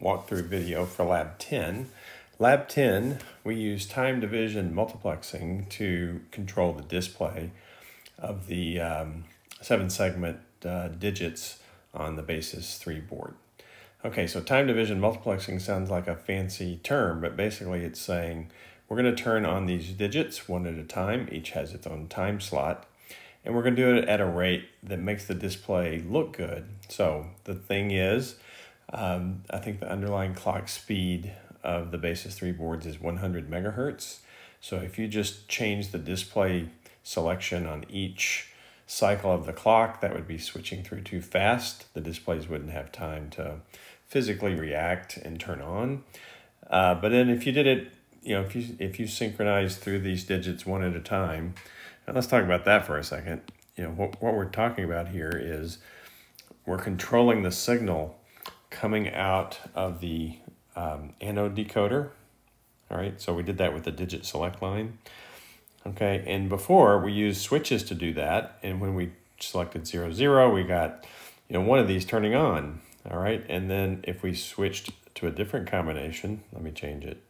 walkthrough video for Lab 10. Lab 10, we use time division multiplexing to control the display of the um, seven segment uh, digits on the Basys 3 board. Okay, so time division multiplexing sounds like a fancy term, but basically it's saying we're going to turn on these digits one at a time. Each has its own time slot. And we're going to do it at a rate that makes the display look good. So the thing is, um, I think the underlying clock speed of the Basys 3 boards is 100 megahertz. So if you just change the display selection on each cycle of the clock, that would be switching through too fast. The displays wouldn't have time to physically react and turn on. Uh, but then if you did it, you know, if you if you synchronize through these digits one at a time, let's talk about that for a second. You know, what, what we're talking about here is we're controlling the signal coming out of the um, anode decoder. All right, so we did that with the digit select line. Okay, and before we used switches to do that, and when we selected zero zero, we got you know one of these turning on. All right, and then if we switched to a different combination, let me change it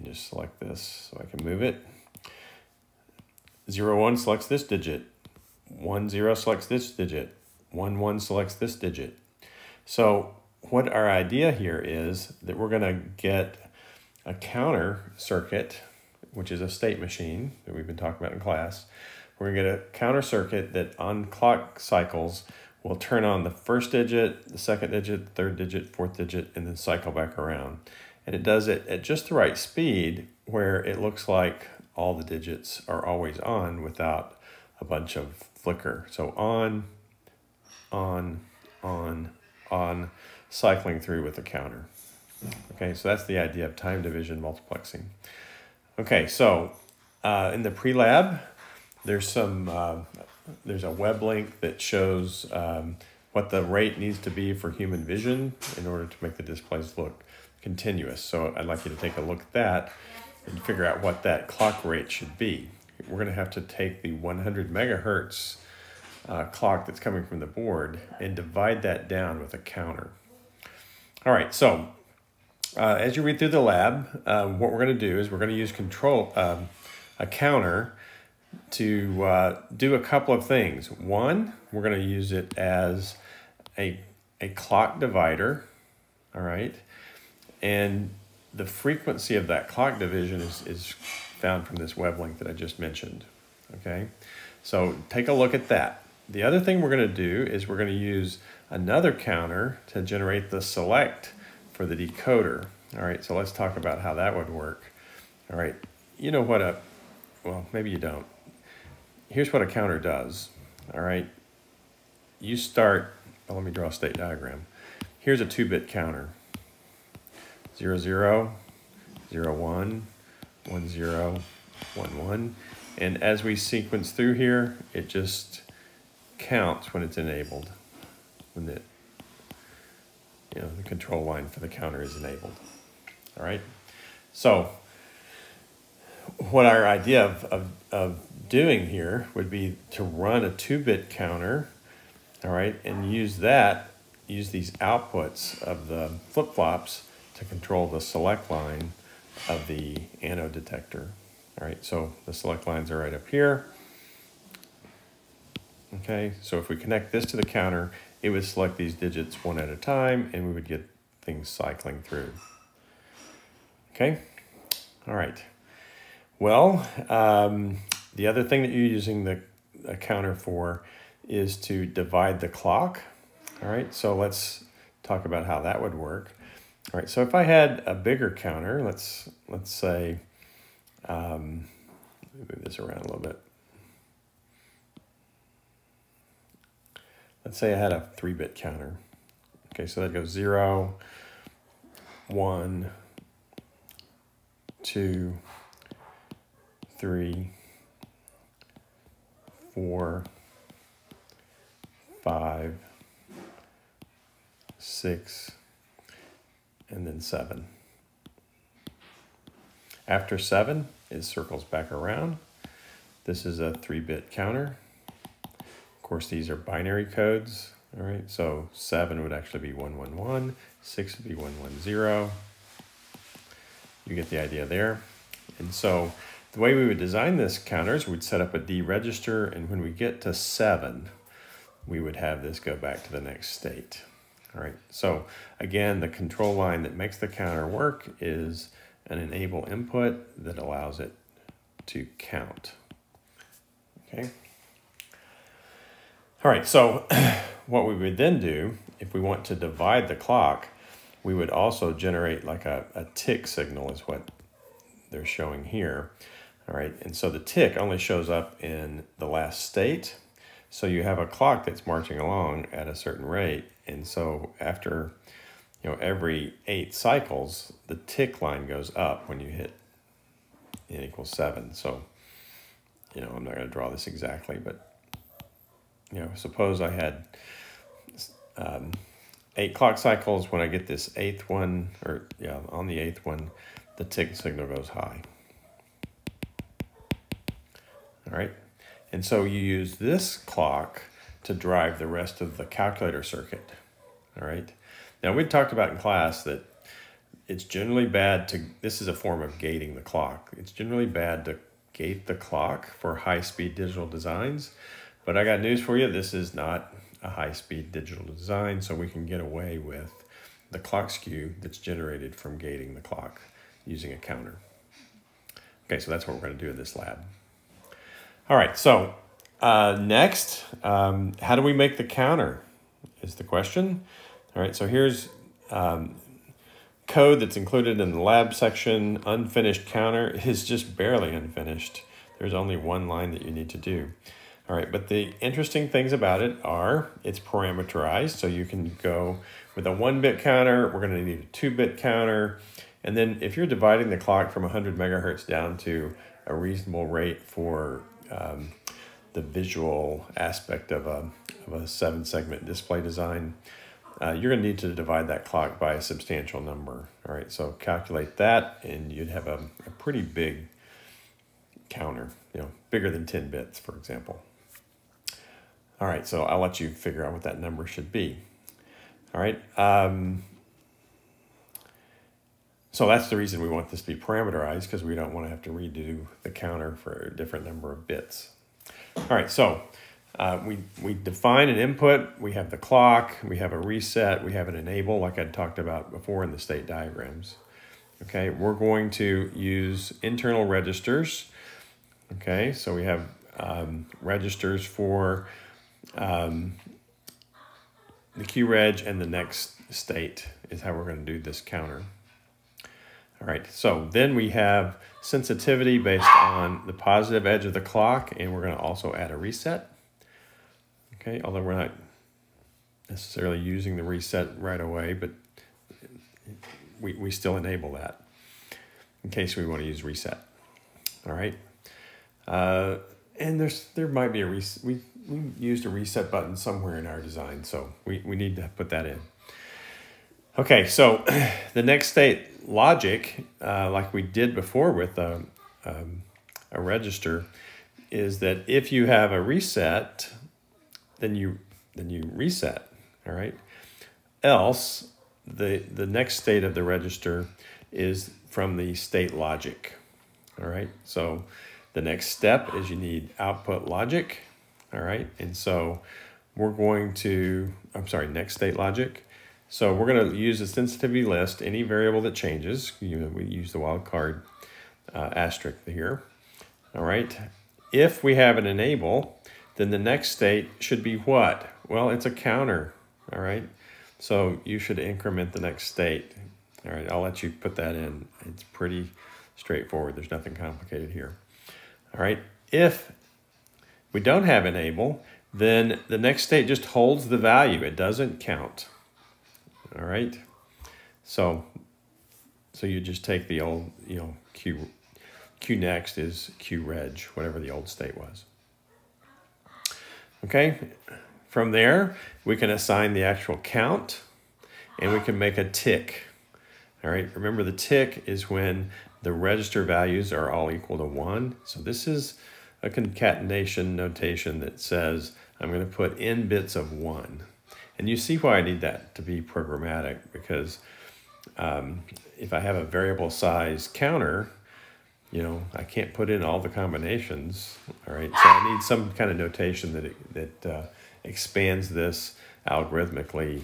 and just select this so I can move it. Zero one selects this digit. One zero selects this digit. One one selects this digit. So what our idea here is that we're going to get a counter circuit, which is a state machine that we've been talking about in class. We're going to get a counter circuit that on clock cycles will turn on the first digit, the second digit, third digit, fourth digit, and then cycle back around. And it does it at just the right speed where it looks like all the digits are always on without a bunch of flicker. So on, on, on, on, cycling through with the counter. Okay, so that's the idea of time division multiplexing. Okay, so uh, in the pre-lab, there's some uh, there's a web link that shows um, what the rate needs to be for human vision in order to make the displays look continuous. So I'd like you to take a look at that and figure out what that clock rate should be. We're going to have to take the 100 megahertz uh, clock that's coming from the board and divide that down with a counter. All right, so uh, as you read through the lab, uh, what we're going to do is we're going to use control um, a counter to uh, do a couple of things. One, we're going to use it as a, a clock divider, all right? And the frequency of that clock division is, is found from this web link that I just mentioned, okay? So take a look at that. The other thing we're going to do is we're going to use another counter to generate the select for the decoder. All right, so let's talk about how that would work. All right, you know what a, well, maybe you don't. Here's what a counter does. All right, you start, well, let me draw a state diagram. Here's a two-bit counter. Zero, zero, zero, one, one, zero, one, one. And as we sequence through here, it just counts when it's enabled, when the, you know, the control line for the counter is enabled. All right. So what our idea of, of, of doing here would be to run a two-bit counter, all right, and use that, use these outputs of the flip-flops to control the select line of the anode detector. All right, so the select lines are right up here. Okay, so if we connect this to the counter, it would select these digits one at a time and we would get things cycling through. Okay, all right. Well, um, the other thing that you're using the counter for is to divide the clock. All right, so let's talk about how that would work. All right, so if I had a bigger counter, let's let's say, um, move this around a little bit. Let's say I had a three bit counter. Okay, so that goes zero, one, two, three, four, five, six, and then seven. After seven, it circles back around. This is a three bit counter course, these are binary codes. All right, so seven would actually be one, one, one. Six would be one, one, zero. You get the idea there. And so the way we would design this counter is we'd set up a D register, and when we get to seven, we would have this go back to the next state. All right, so again, the control line that makes the counter work is an enable input that allows it to count. Okay. All right, so what we would then do, if we want to divide the clock, we would also generate like a, a tick signal is what they're showing here. All right, and so the tick only shows up in the last state. So you have a clock that's marching along at a certain rate. And so after, you know, every eight cycles, the tick line goes up when you hit n equals seven. So, you know, I'm not going to draw this exactly, but, you know, suppose I had um, eight clock cycles. When I get this eighth one, or yeah, on the eighth one, the tick signal goes high. All right. And so you use this clock to drive the rest of the calculator circuit. All right. Now we talked about in class that it's generally bad to, this is a form of gating the clock. It's generally bad to gate the clock for high-speed digital designs, but I got news for you. This is not a high-speed digital design, so we can get away with the clock skew that's generated from gating the clock using a counter. Okay, so that's what we're going to do in this lab. All right, so uh, next, um, how do we make the counter is the question. All right, so here's um, code that's included in the lab section. Unfinished counter is just barely unfinished. There's only one line that you need to do. All right, but the interesting things about it are it's parameterized, so you can go with a one bit counter, we're gonna need a two bit counter, and then if you're dividing the clock from 100 megahertz down to a reasonable rate for um, the visual aspect of a, of a seven segment display design, uh, you're going to need to divide that clock by a substantial number. All right, so calculate that and you'd have a, a pretty big counter, you know, bigger than 10 bits, for example. All right, so I'll let you figure out what that number should be. All right. Um, so that's the reason we want this to be parameterized because we don't want to have to redo the counter for a different number of bits. All right, so uh, we, we define an input, we have the clock, we have a reset, we have an enable like I talked about before in the state diagrams. Okay, we're going to use internal registers. Okay, so we have um, registers for um, the Q QReg and the next state is how we're going to do this counter. All right, so then we have sensitivity based on the positive edge of the clock, and we're going to also add a reset. Okay, although we're not necessarily using the reset right away, but we, we still enable that in case we want to use reset. All right. Uh, and there's there might be a reset. We we used a reset button somewhere in our design, so we, we need to put that in. Okay, so the next state logic, uh, like we did before with a, um, um, a register, is that if you have a reset, then you then you reset. All right. Else, the the next state of the register is from the state logic. All right. So the next step is you need output logic. All right. And so we're going to, I'm sorry, next state logic. So we're going to use a sensitivity list, any variable that changes. You we use the wildcard uh, asterisk here. All right. If we have an enable, then the next state should be what? Well, it's a counter. All right. So you should increment the next state. All right. I'll let you put that in. It's pretty straightforward. There's nothing complicated here. All right. If we don't have enable, then the next state just holds the value. It doesn't count. All right. So, so you just take the old, you know, Q, Q next is Q reg, whatever the old state was. Okay. From there, we can assign the actual count and we can make a tick. All right. Remember the tick is when the register values are all equal to one. So this is a concatenation notation that says I'm going to put n bits of one. And you see why I need that to be programmatic because um, if I have a variable size counter, you know, I can't put in all the combinations. All right, so I need some kind of notation that it, that uh, expands this algorithmically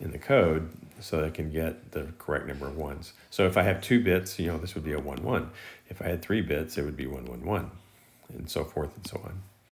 in the code so I can get the correct number of ones. So if I have two bits, you know, this would be a 1, 1. If I had three bits, it would be 1, 1, 1, and so forth and so on.